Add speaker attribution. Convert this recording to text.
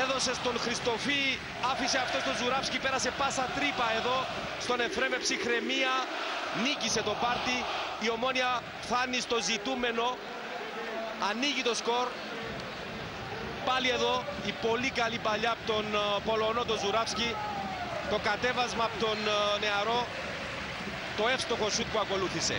Speaker 1: Έδωσε στον Χριστοφή, άφησε αυτό στον Ζουράψκι, πέρασε πάσα τρύπα εδώ. Στον Εφρέμε ψυχραιμία, νίκησε το πάρτι. Η Ομόνια φθάνει στο ζητούμενο, ανοίγει το σκορ. Πάλι εδώ η πολύ καλή παλιά από τον ε, Πολωνό, τον Το κατέβασμα από τον ε, νεαρό, το εύστοχο σούτ που ακολούθησε.